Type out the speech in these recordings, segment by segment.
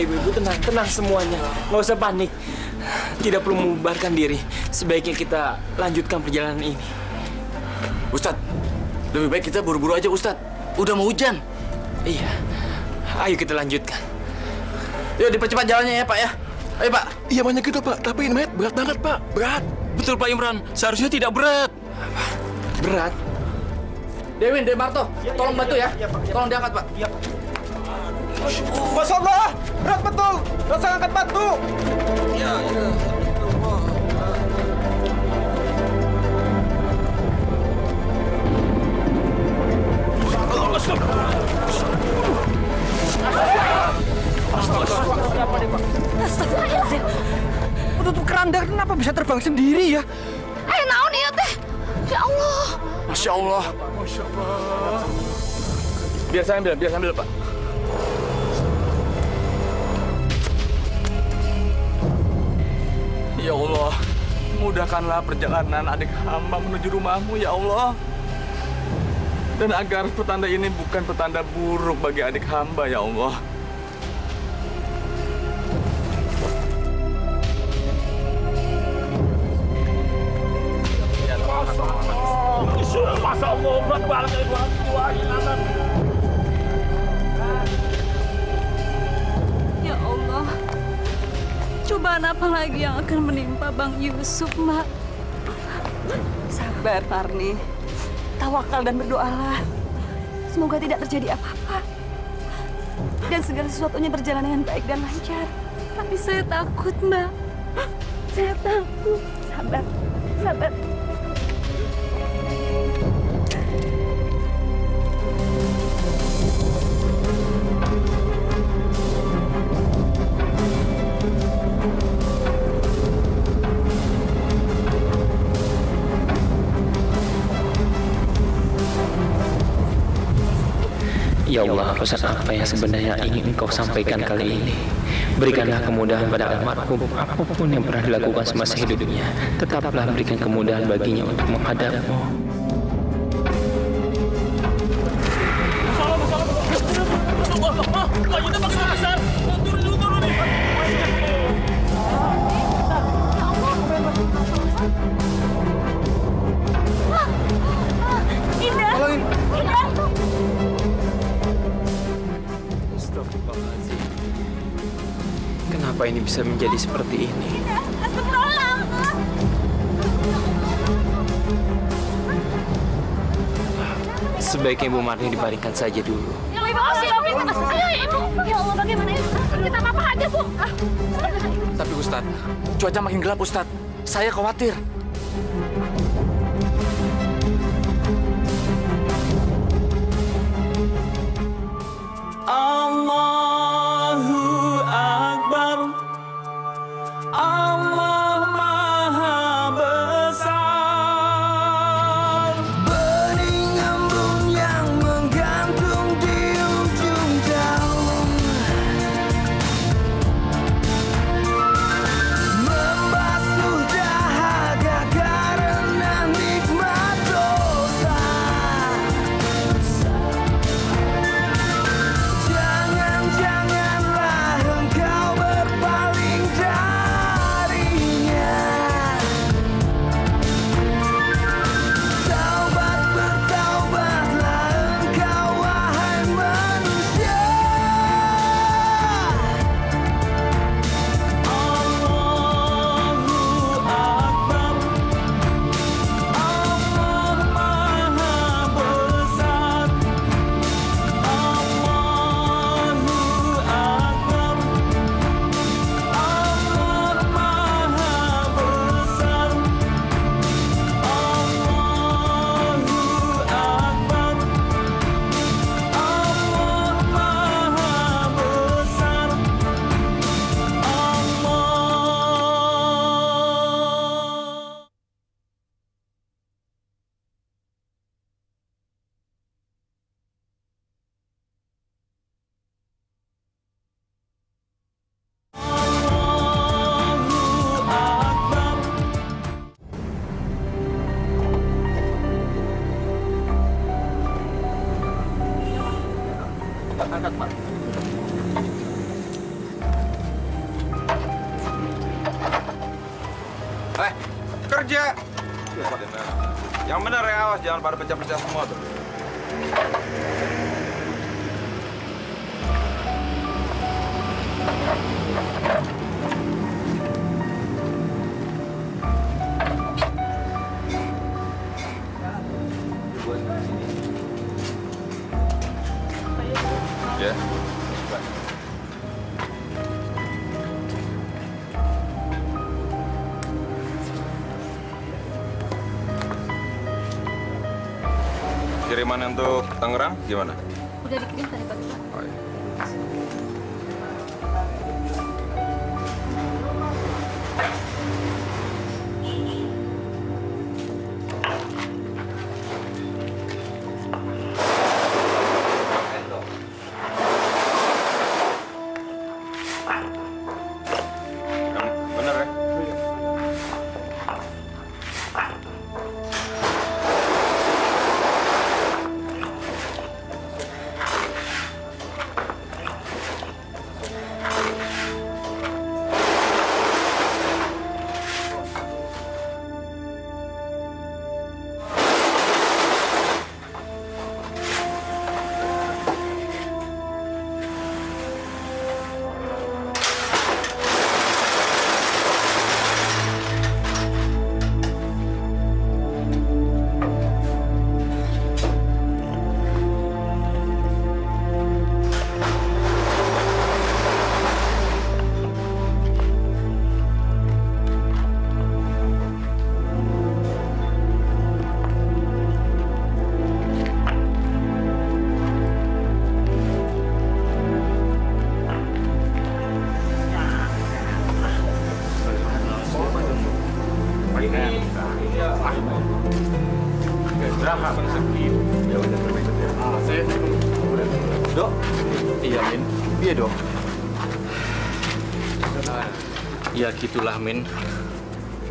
ibu-ibu tenang, tenang semuanya. Nggak usah panik. Tidak perlu membubarkan diri. Sebaiknya kita lanjutkan perjalanan ini. Ustadz, lebih baik kita buru-buru aja Ustadz. Udah mau hujan. Iya. Ayo kita lanjutkan. Yuk dipercepat jalannya ya Pak ya. Ayo Pak. Iya banyak gitu Pak, tapi ini Met, berat banget Pak, berat. Betul Pak Imran, seharusnya tidak berat. Berat? Dewin, Demarto, tolong bantu ya. Tolong diangkat Pak. Masya Allah, berat betul. Rasa angkat batu. Astagfirullahaladzim. Untuk keranda kenapa bisa terbang sendiri ya? Ayo naon ya teh. Ya Allah. Masya Allah. Biar saya ambil, biar saya ambil Pak. Ya Allah, mudahkanlah perjalanan adik hamba menuju rumahmu ya Allah. Dan agar petanda ini bukan petanda buruk bagi adik hamba ya Allah. Ya Cobaan apa lagi yang akan menimpa Bang Yusuf, Mak? Sabar, Parni. Tawakal dan berdoalah. Semoga tidak terjadi apa-apa. Dan segala sesuatunya berjalan dengan baik dan lancar. Tapi saya takut, Mbak. Saya takut. Sabar, sabar. Ya Allah, pesan apa yang sebenarnya ingin engkau sampaikan kali ini? Berikanlah kemudahan pada almarhum apa pun yang pernah dilakukan semasa hidupnya. Tetaplah berikan kemudahan baginya untuk menghadapmu. Bisa menjadi seperti ini? Astagfirullah! Sebaiknya Ibu Marni dibaringkan saja dulu. Ya Allah, Ibu. Ayo, Ibu. Ya Allah, bagaimana ini? Kita apa aja, Bu? Tapi Ustadz, cuaca makin gelap Ustadz. Saya khawatir. Allah jangan pada Kiriman untuk Tangerang gimana? Udah dikirim tadi pagi. Ya gitulah, Min.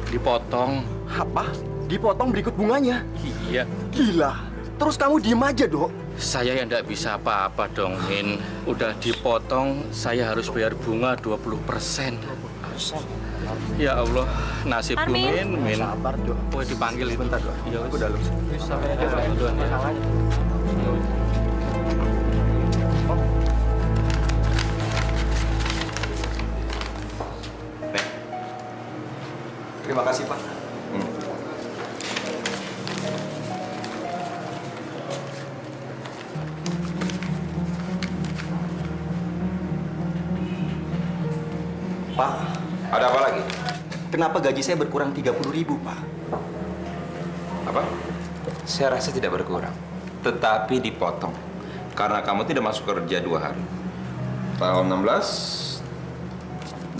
Dipotong. Apa? Dipotong berikut bunganya? Iya. Gila. Terus kamu diem aja dok. Saya yang tidak bisa apa-apa dong, Min. Udah dipotong, saya harus bayar bunga 20%. Ya Allah, Armin. Min. Min. Sabar dok. Oh, dipanggil itu. Bentar dok. Iya, Aku dalam. duluan ya. Terima kasih pak. Pak, Ada apa lagi? kenapa gaji saya berkurang 30 ribu pak? Apa? Saya rasa tidak berkurang, tetapi dipotong karena kamu tidak masuk kerja dua hari. Tanggal 16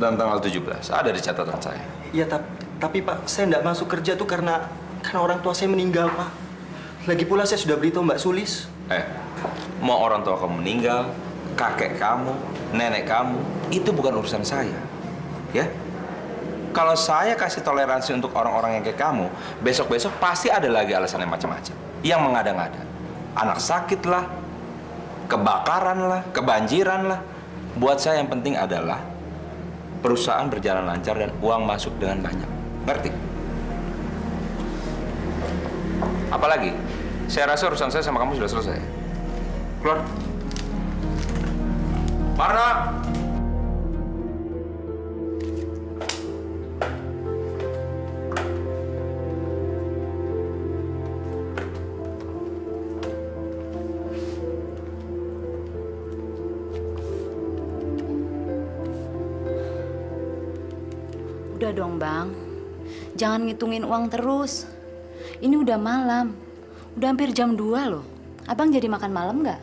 dan tanggal 17 ada di catatan saya. Iya tapi, tapi pak, saya nggak masuk kerja tuh karena karena orang tua saya meninggal pak. Lagi pula saya sudah beritahu Mbak Sulis. Eh, mau orang tua kamu meninggal, kakek kamu, nenek kamu, itu bukan urusan saya. Ya? Kalau saya kasih toleransi untuk orang-orang yang kayak kamu, besok-besok pasti ada lagi alasan yang macam-macam. Yang mengada-ngada. Anak sakit lah, kebakaran lah, kebanjiran lah. Buat saya yang penting adalah perusahaan berjalan lancar dan uang masuk dengan banyak. Ngerti? Apalagi, saya rasa urusan saya sama kamu sudah selesai. Keluar. Marna! Udah dong bang, jangan ngitungin uang terus. Ini udah malam, udah hampir jam 2 loh. Abang jadi makan malam nggak?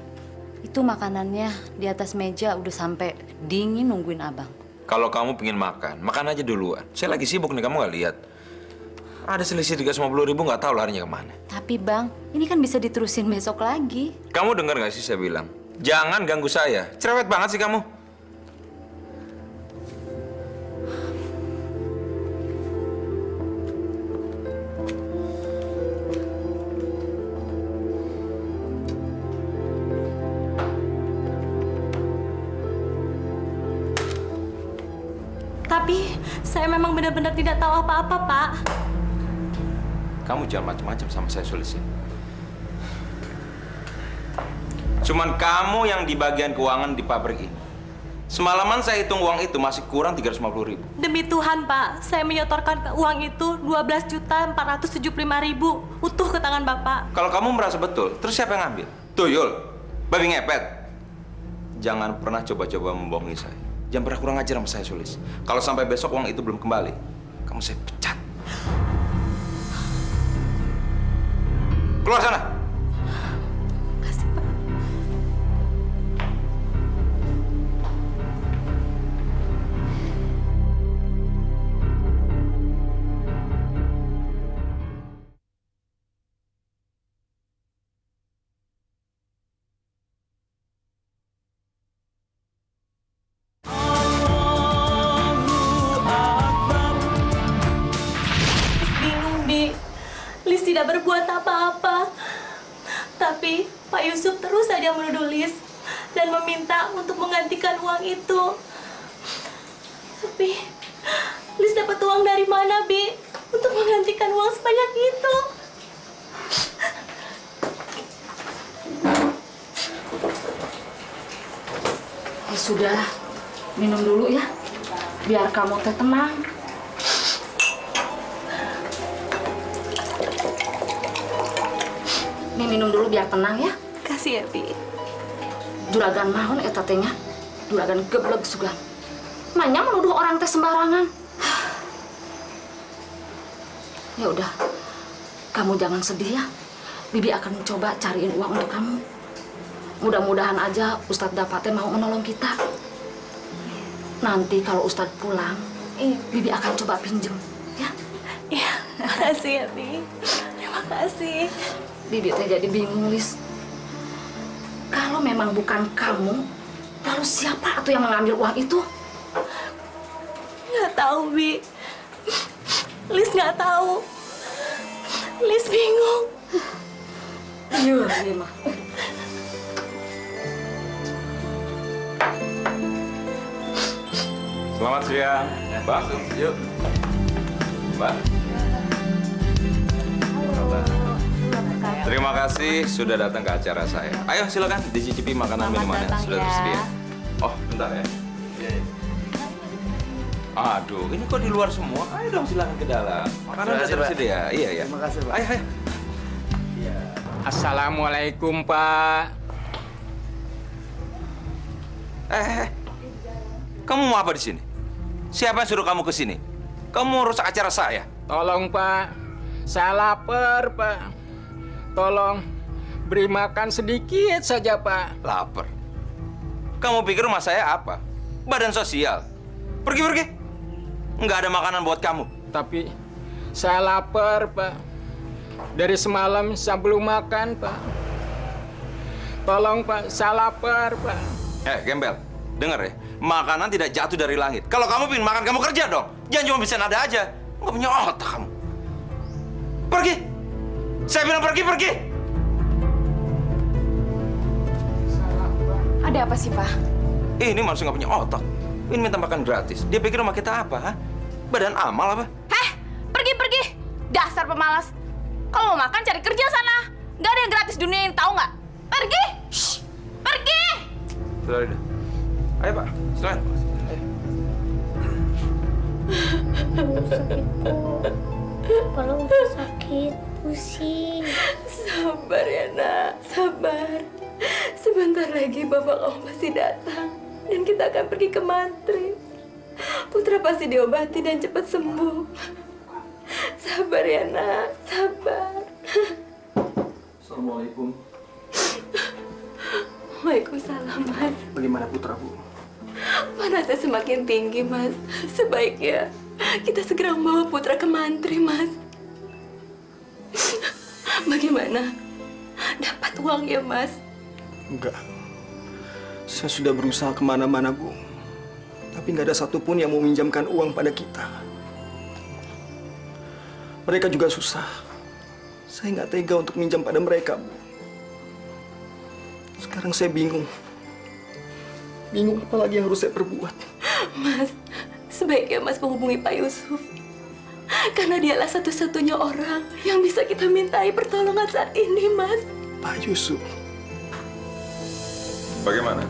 Itu makanannya di atas meja udah sampai dingin nungguin abang. Kalau kamu pengen makan, makan aja duluan. Saya lagi sibuk nih, kamu nggak lihat. Ada selisih 350 ribu, nggak tahu larinya ke mana. Tapi bang, ini kan bisa diterusin besok lagi. Kamu dengar nggak sih saya bilang? Jangan ganggu saya. Cerewet banget sih kamu. Benar-benar tidak tahu apa-apa, Pak. kamu jangan macam-macam sama saya Sulis ya. Cuman kamu yang di bagian keuangan di pabrik ini. Semalaman saya hitung uang itu masih kurang 350 ribu. Demi Tuhan, Pak, saya menyetorkan uang itu 12 juta 475 ribu utuh ke tangan Bapak. Kalau kamu merasa betul, terus siapa yang ngambil? Tuyul, babi ngepet. Jangan pernah coba-coba membohongi saya. Jangan pernah kurang ajar sama saya, Sulis. Kalau sampai besok uang itu belum kembali, kamu saya pecat. Keluar sana. Biar kamu teh tenang. Nih minum dulu biar tenang ya. Kasih ya, Bi. Juragan mahon eta teh nya. Juragan geblek sugan. Manya menuduh orang teh sembarangan. Ya udah. Kamu jangan sedih ya. Bibi akan mencoba cariin uang untuk kamu. Mudah-mudahan aja Ustadz dapatnya mau menolong kita. Nanti kalau Ustadz pulang, Iya. Bibi akan coba pinjem, ya. Iya, makasih ya, Bi. Terima kasih. Bibi teh jadi bingung, Lis. Kalau memang bukan kamu, lalu siapa tuh yang mengambil uang itu? Nggak tahu, Bi. Lis nggak tahu. Lis bingung. Iya, iya mah. Selamat siang, Mbak. Yuk, Mbak. Terima kasih sudah datang ke acara saya. Ayo silakan dicicipi makanan minumannya sudah tersedia. Oh, bentar ya. Iya, iya. Aduh, ini kok di luar semua? Ayo dong silakan ke dalam. Makanan sudah tersedia. Iya, iya. Terima kasih, Pak. Ayo, ayo. Assalamualaikum, Pak. Eh, eh, eh. Kamu mau apa di sini? Siapa yang suruh kamu ke sini? Kamu rusak acara saya? Tolong, Pak. Saya lapar, Pak. Tolong beri makan sedikit saja, Pak. Lapar. Kamu pikir rumah saya apa? Badan sosial. Pergi, pergi. Nggak ada makanan buat kamu. Tapi saya lapar, Pak. Dari semalam saya belum makan, Pak. Tolong, Pak. Saya lapar, Pak. Eh, gembel. Dengar ya. Makanan tidak jatuh dari langit. Kalau kamu ingin makan, kamu kerja dong. Jangan cuma bisa nada aja. Nggak punya otak kamu. Pergi. Saya bilang pergi, pergi. Ada apa sih, Pak? Ini manusia nggak punya otak. Ini minta makan gratis. Dia pikir rumah kita apa, ha? Badan amal apa? Heh, pergi pergi. Dasar pemalas. Kalau mau makan cari kerja sana. Gak ada yang gratis dunia ini tahu nggak? Pergi. Shh, pergi. Sudah, sudah. Ayo, Pak. Silakan. Ayo. Kepala udah sakit, pusing. Sabar ya, nak. Sabar. Sebentar lagi bapak kamu pasti datang. Dan kita akan pergi ke mantri. Putra pasti diobati dan cepat sembuh. Sabar ya, nak. Sabar. Assalamualaikum. Waalaikumsalam, Mas. Bagaimana putra bu? Panasnya semakin tinggi, Mas. Sebaiknya kita segera membawa putra ke mantri, Mas. Bagaimana? Dapat uang ya, Mas? Enggak. Saya sudah berusaha ke mana-mana, Bu. Tapi nggak ada satupun yang mau minjamkan uang pada kita. Mereka juga susah. Saya nggak tega untuk minjam pada mereka, Bu. Sekarang saya bingung. Bingung apa lagi yang harus saya perbuat. Mas, sebaiknya Mas menghubungi Pak Yusuf. Karena dialah satu-satunya orang yang bisa kita mintai pertolongan saat ini, Mas. Pak Yusuf, Bagaimana?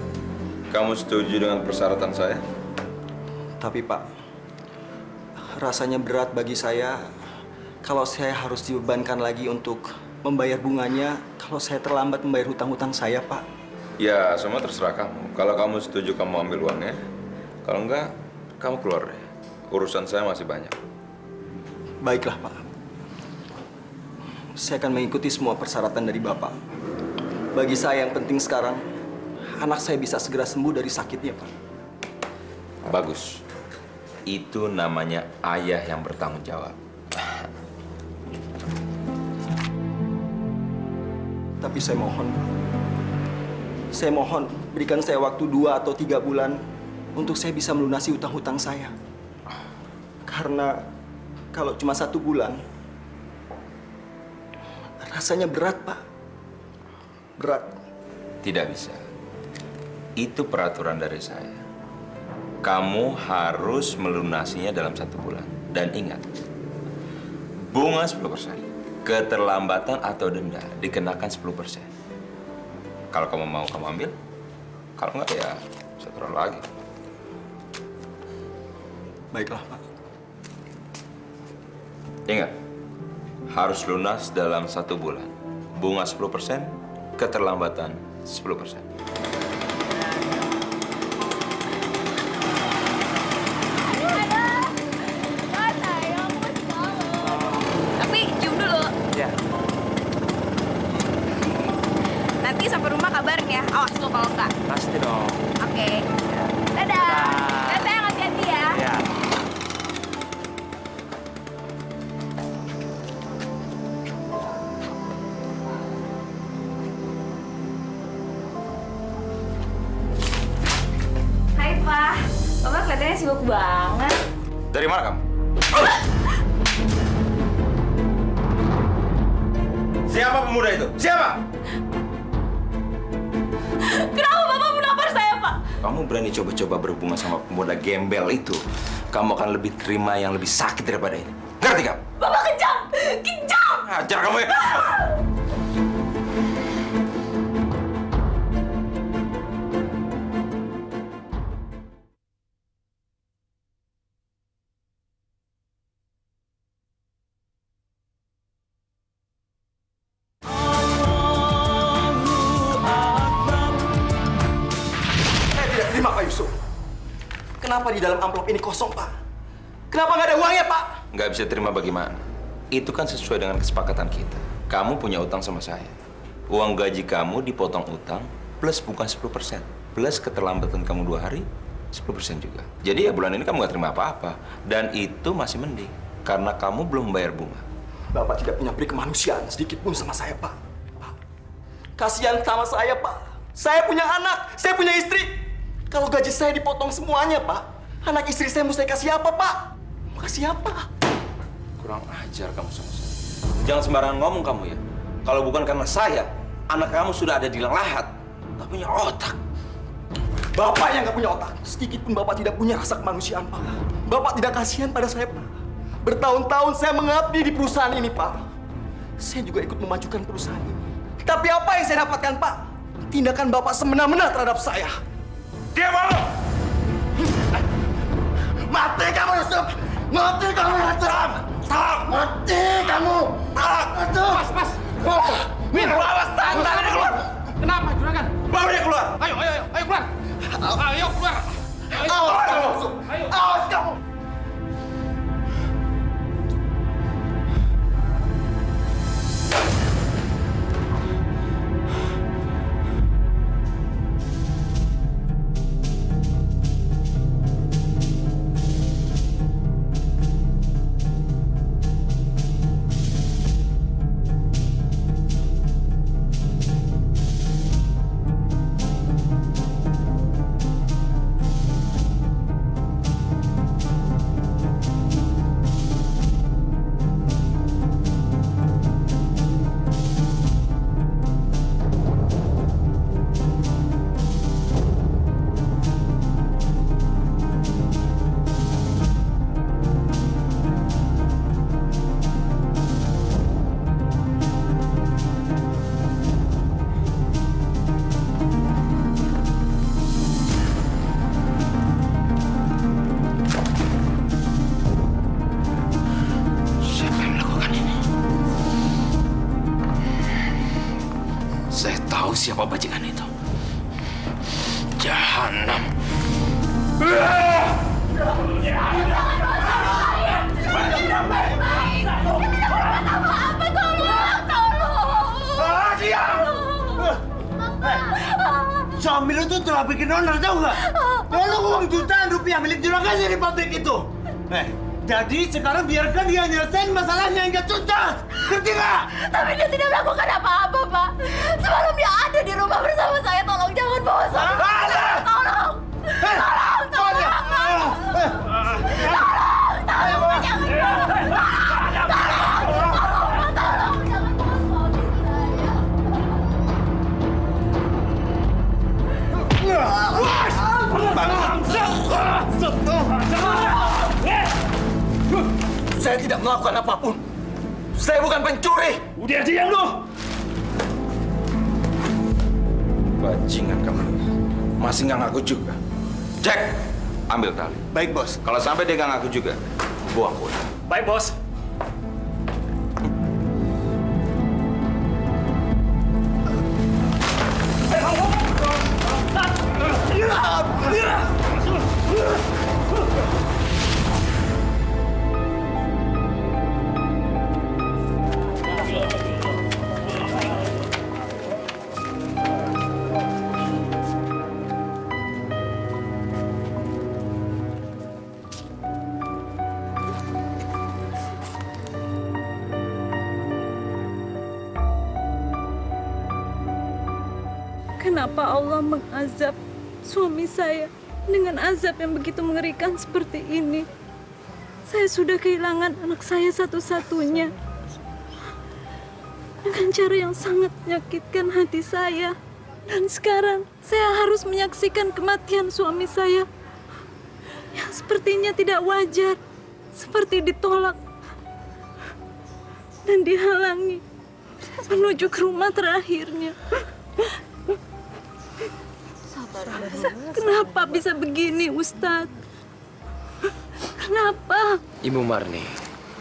Kamu setuju dengan persyaratan saya? tapi Pak, rasanya berat bagi saya kalau saya harus dibebankan lagi untuk membayar bunganya kalau saya terlambat membayar hutang-hutang saya, Pak. Ya, semua terserah kamu. Kalau kamu setuju, kamu ambil uangnya. Kalau enggak, kamu keluar deh. Urusan saya masih banyak. Baiklah, Pak. Saya akan mengikuti semua persyaratan dari Bapak. Bagi saya yang penting sekarang, anak saya bisa segera sembuh dari sakitnya, Pak. Bagus. Itu namanya ayah yang bertanggung jawab. Tapi saya mohon, Pak. Saya mohon, berikan saya waktu dua atau tiga bulan untuk saya bisa melunasi hutang-hutang saya. Karena kalau cuma satu bulan, rasanya berat, Pak. Berat. Tidak bisa. Itu peraturan dari saya. Kamu harus melunasinya dalam satu bulan. Dan ingat, bunga 10%. Keterlambatan atau denda dikenakan 10%. Kalau kamu mau, kamu ambil. Kalau enggak, ya saya taruh lagi. Baiklah, Pak. Ingat, harus lunas dalam satu bulan. Bunga 10%, keterlambatan 10%. Terima yang lebih sakit daripada ini. Ngerti kamu? Bapak kejam! Kejam! Ajar kamu ya! Saya tidak terima, Pak Yusuf. Kenapa di dalam amplop ini kosong, Pak? Kenapa nggak ada uangnya, Pak? Nggak bisa terima bagaimana? Itu kan sesuai dengan kesepakatan kita. Kamu punya utang sama saya. Uang gaji kamu dipotong utang plus bukan 10%. Plus keterlambatan kamu dua hari, 10% juga. Jadi ya bulan ini kamu nggak terima apa-apa. Dan itu masih mending. Karena kamu belum bayar bunga. Bapak tidak punya beri kemanusiaan sedikit pun sama saya, Pak. Pak, kasihan sama saya, Pak. Saya punya anak, saya punya istri. Kalau gaji saya dipotong semuanya, Pak, anak istri saya mesti kasih apa, Pak? Mau kasih apa? Kurang ajar kamu sama saya. Jangan sembarangan ngomong kamu ya. Kalau bukan karena saya, anak kamu sudah ada di lahat. Tak punya otak. Bapak yang nggak punya otak. Sedikit pun Bapak tidak punya rasa kemanusiaan, Pak. Bapak tidak kasihan pada saya, Pak. Bertahun-tahun saya mengabdi di perusahaan ini, Pak. Saya juga ikut memajukan perusahaan ini. Tapi apa yang saya dapatkan, Pak? Tindakan Bapak semena-mena terhadap saya. Dia malu! Mati kamu, Yusuf! Tak! Mati kamu! Tak! Mas, mas! Min, awas tangan tangannya keluar! Kenapa, juragan? Bawa dia keluar! Ayo, ayo, ayo, ayo keluar! Ayo keluar! Awas kamu, keluar. Awas kamu! Siapa bajingan itu. Jahanam. Suami lu tuh telah bikin onar, tau nggak? Lalu uang jutaan rupiah milik juragannya di pabrik itu. Eh, jadi sekarang biarkan dia nyelesain masalahnya hingga tuntas. Ngerti nggak? Tapi dia tidak melakukan apa-apa, Pak. Semalam dia ada di rumah bersama saya. Tolong jangan bawa saya. Ada! Tolong. Tolong, tolong. Tolong, tolong. Jangan bawa. Saya tidak melakukan apa pun. Saya bukan pencuri. Udah diam lu. Bajingan kamu. Masih nggak ngaku juga. Jack, ambil tali. Baik, Bos. Kalau sampai dia nggak ngaku juga, buang kuda. Baik, Bos. Azab yang begitu mengerikan seperti ini? Saya sudah kehilangan anak saya satu-satunya. Dengan cara yang sangat menyakitkan hati saya. Dan sekarang saya harus menyaksikan kematian suami saya. Yang sepertinya tidak wajar. Seperti ditolak. Dan dihalangi. Menuju ke rumah terakhirnya. Kenapa bisa begini, Ustadz? Kenapa? Ibu Marni,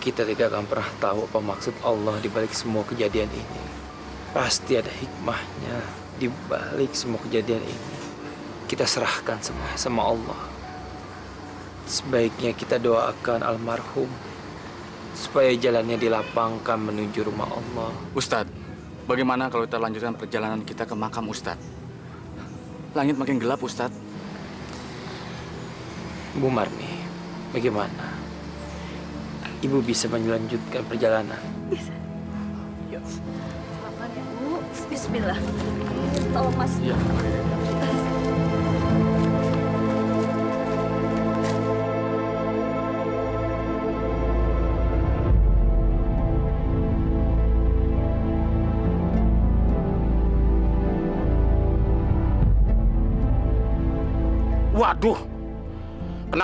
kita tidak akan pernah tahu apa maksud Allah di balik semua kejadian ini. Pasti ada hikmahnya di balik semua kejadian ini. Kita serahkan semua sama Allah. Sebaiknya kita doakan almarhum supaya jalannya dilapangkan menuju rumah Allah. Ustadz, bagaimana kalau kita lanjutkan perjalanan kita ke makam Ustadz? Langit makin gelap, Ustadz. Bu Marni, bagaimana? Ibu bisa melanjutkan perjalanan? Selamat ya, Bu. Bismillah. Tolong, Mas. Ya.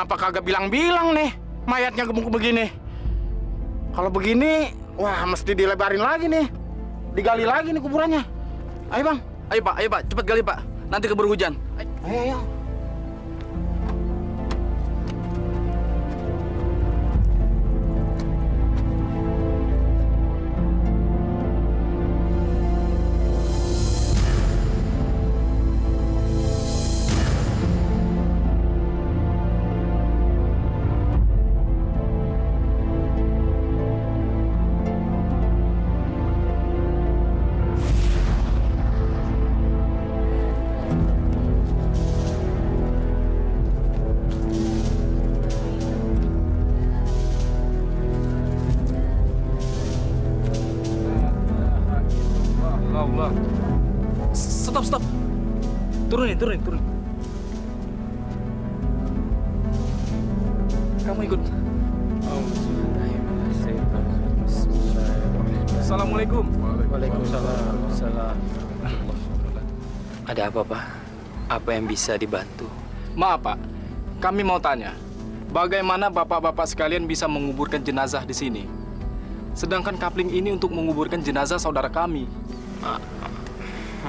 Kenapa kagak bilang-bilang nih mayatnya gemuk begini? Kalau begini, wah mesti dilebarin lagi nih, digali lagi nih kuburannya. Ayo bang, Ayo Pak, ayo Pak, cepat gali Pak. Nanti keburu hujan. ayo ayo. Allah. Turunin, turun. Kamu ikut. Assalamualaikum. Waalaikumsalam. Salam. Ada apa, Pak? Apa yang bisa dibantu? Maaf, Pak. Kami mau tanya, bagaimana bapak-bapak sekalian bisa menguburkan jenazah di sini? Sedangkan kapling ini untuk menguburkan jenazah saudara kami.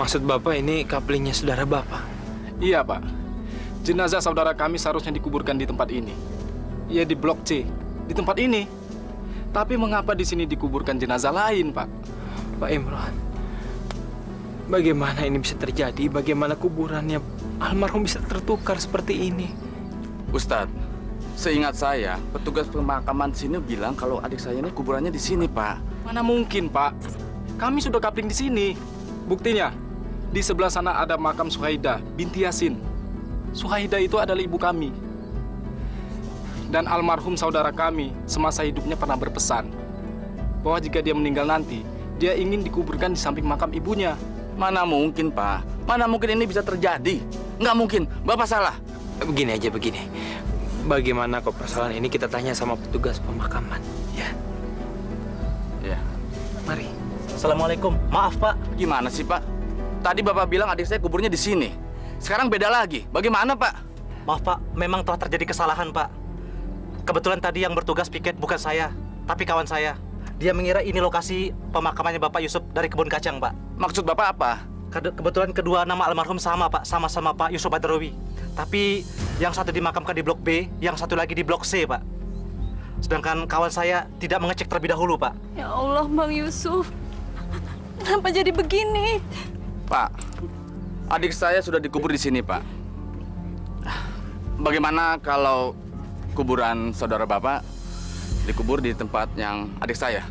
Maksud Bapak ini kaplingnya saudara Bapak? Iya, Pak. Jenazah saudara kami seharusnya dikuburkan di tempat ini. Iya, di Blok C, di tempat ini. Tapi mengapa di sini dikuburkan jenazah lain, Pak? Pak Imran, Bagaimana ini bisa terjadi? Bagaimana kuburannya almarhum bisa tertukar seperti ini? Ustadz, seingat saya, petugas pemakaman di sini bilang kalau adik saya ini kuburannya di sini, Pak. Mana mungkin, Pak? Kami sudah kapling di sini. Buktinya, di sebelah sana ada makam Suhaida binti Yasin. Suhaida itu adalah ibu kami. Dan almarhum saudara kami semasa hidupnya pernah berpesan bahwa jika dia meninggal nanti, dia ingin dikuburkan di samping makam ibunya. Mana mungkin, Pak? Mana mungkin ini bisa terjadi? Nggak mungkin. Bapak salah. Begini aja begini. Bagaimana kok persoalan ini kita tanya sama petugas pemakaman, ya? Ya. Mari. Assalamualaikum. Maaf, Pak. Gimana sih, Pak? Tadi Bapak bilang adik saya kuburnya di sini. Sekarang beda lagi. Bagaimana, Pak? Maaf Pak, memang telah terjadi kesalahan Pak. Kebetulan tadi yang bertugas piket bukan saya, tapi kawan saya. Dia mengira ini lokasi pemakamannya Bapak Yusuf dari kebun kacang Pak. Maksud Bapak apa? Kebetulan kedua nama almarhum sama Pak, sama-sama Pak Yusuf Badrowi. Tapi yang satu dimakamkan di blok B, yang satu lagi di blok C Pak. Sedangkan kawan saya tidak mengecek terlebih dahulu Pak. Ya Allah, Bang Yusuf. Kenapa jadi begini? Pak, adik saya sudah dikubur di sini, Pak. Bagaimana kalau kuburan saudara Bapak dikubur di tempat yang adik saya?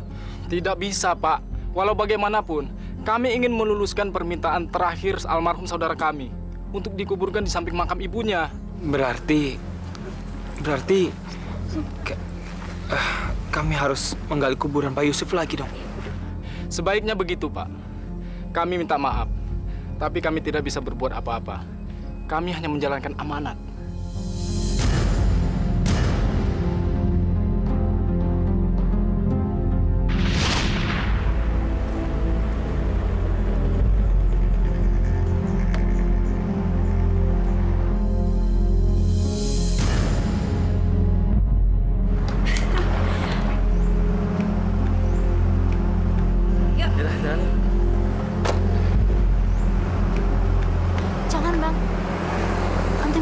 Tidak bisa, Pak. Walau bagaimanapun, kami ingin meluluskan permintaan terakhir almarhum saudara kami untuk dikuburkan di samping makam ibunya. Berarti, berarti ke- eh, kami harus menggali kuburan Pak Yusuf lagi dong. Sebaiknya begitu, Pak. Kami minta maaf, tapi kami tidak bisa berbuat apa-apa. Kami hanya menjalankan amanat.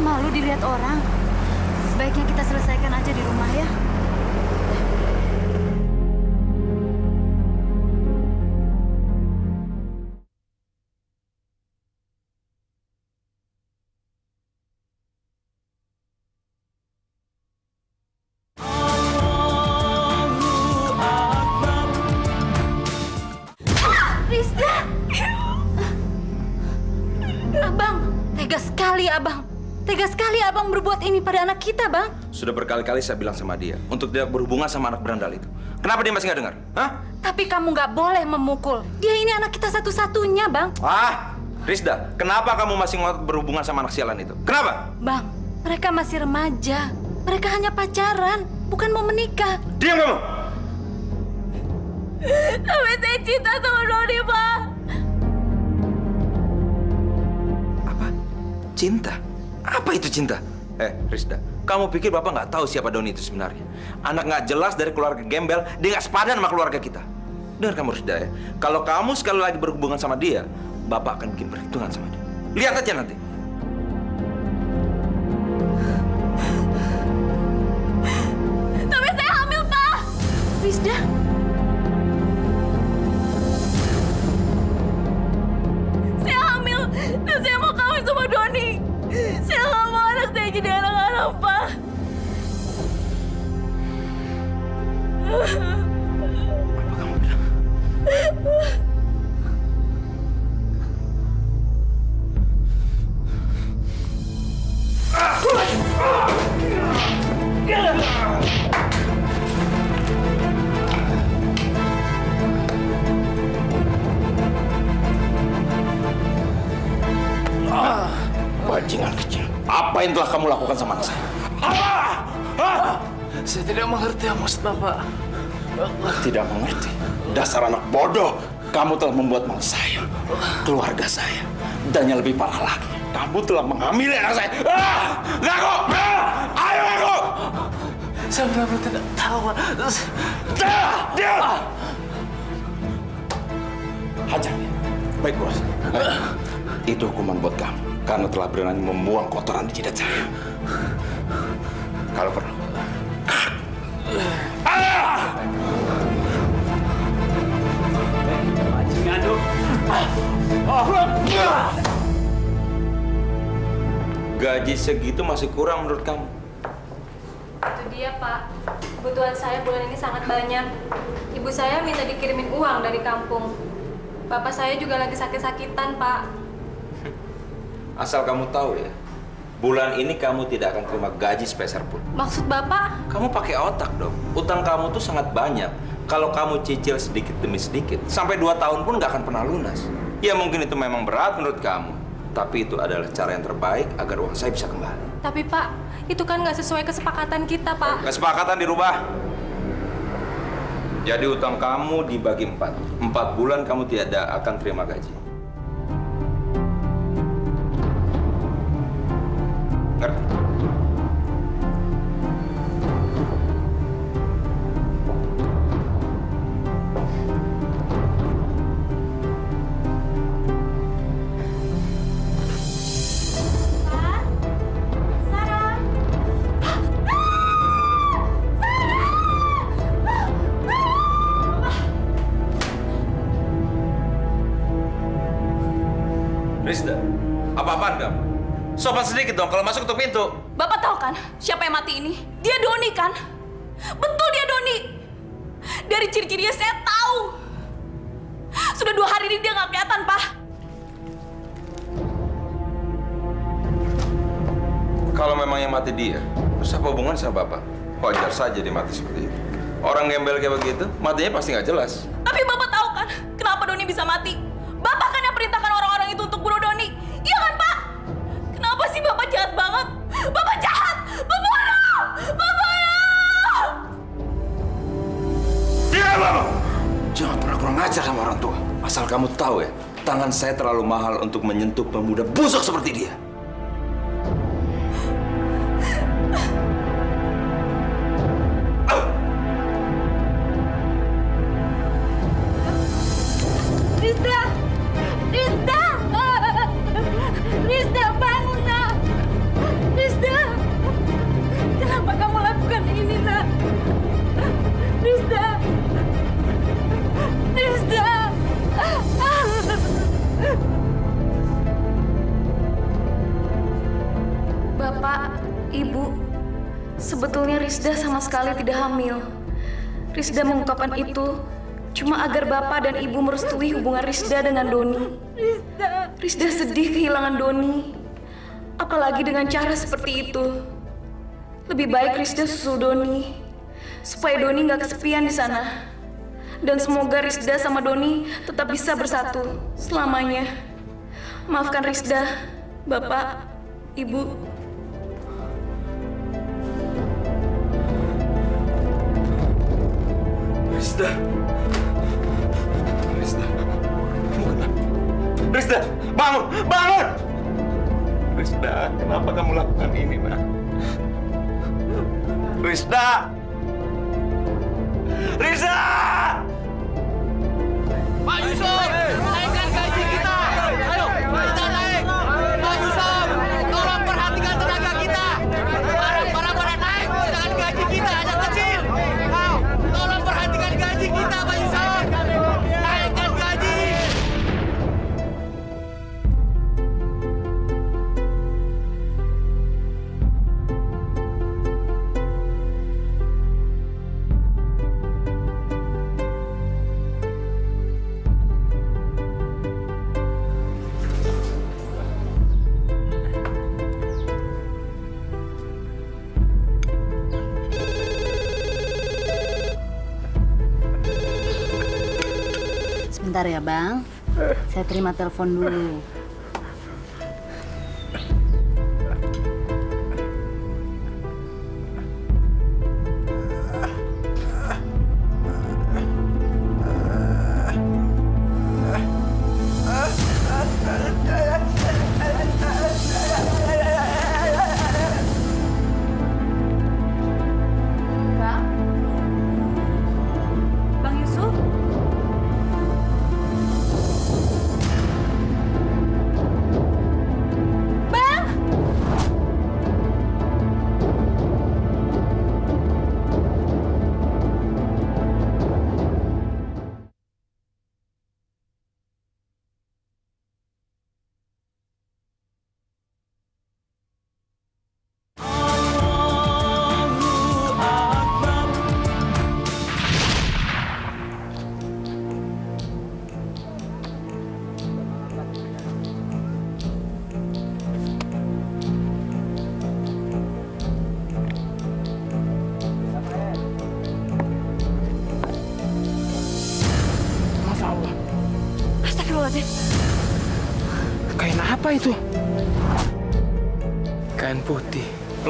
Malu dilihat orang. Sebaiknya kita selesaikan aja di rumah ya. Kita, bang. Sudah berkali-kali saya bilang sama dia untuk tidak berhubungan sama anak berandal itu. Kenapa dia masih nggak dengar? Hah? Tapi kamu nggak boleh memukul. Dia ini anak kita satu-satunya, bang. Ah, Rizda, kenapa kamu masih ngotot berhubungan sama anak sialan itu? Kenapa? Bang, mereka masih remaja. Mereka hanya pacaran, bukan mau menikah. Diam kamu! Tapi saya cinta sama Doni, Pak. Cinta? Apa itu cinta? Eh, Rizda, kamu pikir Bapak nggak tahu siapa Doni itu sebenarnya? Anak nggak jelas dari keluarga gembel, dia nggak sepadan sama keluarga kita. Dengar kamu Rizda ya, kalau kamu sekali lagi berhubungan sama dia, Bapak akan bikin perhitungan sama dia. Lihat aja nanti. Tapi saya hamil, Pak. Rizda, Kamu telah membuat malu saya, keluarga saya, dan yang lebih parah lagi, kamu telah menghamili anak saya. Ah! Ngaku! Ah! Ayo ngaku! Saya benar-benar tidak tahu. Pak. Diam! Hajar dia. Baik, bos. Eh, Itu hukuman buat kamu, karena telah berani membuang kotoran di jidat saya. Kalau perlu. Ah! Gaji segitu masih kurang menurut kamu? Itu dia, Pak. Kebutuhan saya bulan ini sangat banyak. Ibu saya minta dikirimin uang dari kampung. Bapak saya juga lagi sakit-sakitan, Pak. Asal kamu tahu ya, bulan ini kamu tidak akan terima gaji sepeser pun. Maksud Bapak? Kamu pakai otak dong. Utang kamu tuh sangat banyak kalau kamu cicil sedikit demi sedikit, sampai dua tahun pun nggak akan pernah lunas. Ya mungkin itu memang berat menurut kamu. Tapi itu adalah cara yang terbaik agar uang saya bisa kembali. Tapi Pak, itu kan nggak sesuai kesepakatan kita, Pak. Kesepakatan dirubah. Jadi utang kamu dibagi empat. Empat bulan kamu tidak akan terima gaji. Sedikit dong kalau masuk tuh pintu. Bapak tahu kan siapa yang mati ini? Dia Doni kan? Betul dia Doni. Dari ciri-cirinya saya tahu. Sudah dua hari ini dia nggak kelihatan, Pak. Kalau memang yang mati dia, terus apa hubungan sama Bapak? Wajar saja dia mati seperti itu. Orang gembel kayak begitu, matinya pasti nggak jelas. Tapi Bapak tahu kan kenapa Doni bisa mati? Kurang ajar sama orang tua. Asal kamu tahu ya, tangan saya terlalu mahal untuk menyentuh pemuda busuk seperti dia. Sekali tidak hamil. Rizda mengungkapkan itu cuma agar Bapak dan Ibu merestui hubungan Rizda dengan Doni. Rizda! Rizda sedih kehilangan Doni. Apalagi dengan cara seperti itu. Lebih baik Rizda susul Doni. Supaya Doni nggak kesepian di sana. Dan semoga Rizda sama Doni tetap bisa bersatu selamanya. Maafkan Rizda, Bapak, Ibu. Rizda. Rizda. Kamu kenapa? Rizda, bangun! Bangun! Rizda, kenapa kamu lakukan ini, nak? Rizda! Rizda! Pak Yusuf, gaji Sebentar ya, Bang. Saya terima telepon dulu.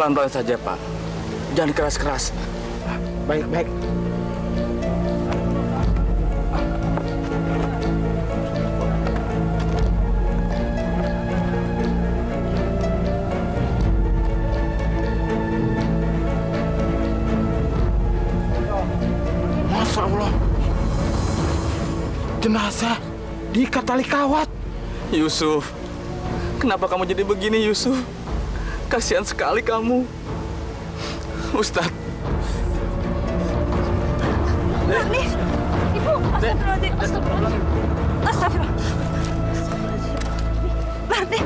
Pelan-pelan saja, Pak. Jangan keras-keras. Baik, baik. Masya Allah. Jenazah diikat tali kawat. Yusuf, kenapa kamu jadi begini, Yusuf? Kasihan sekali kamu. Ustadz, Marni, Ibu, astagfirullahaladzim, astagfirullahaladzim. Astagfirullah. Marni,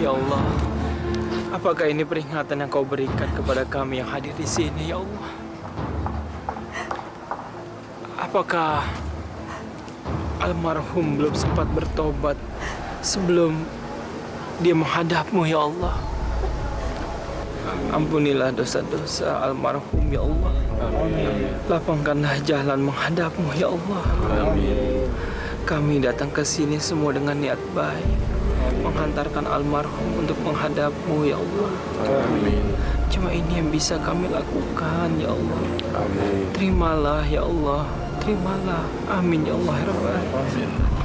Ya Allah, apakah ini peringatan yang kau berikan kepada kami yang hadir di sini, ya Allah? Apakah almarhum belum sempat bertobat sebelum dia menghadapmu, ya Allah? Ampunilah dosa-dosa almarhum, ya Allah. Lapangkanlah jalan menghadapmu, ya Allah. Kami datang ke sini semua dengan niat baik, menghantarkan almarhum untuk menghadapmu, ya Allah. Cuma ini yang bisa kami lakukan, ya Allah. Terimalah, ya Allah. Terimalah. Amin, ya Allah. ya Alamin.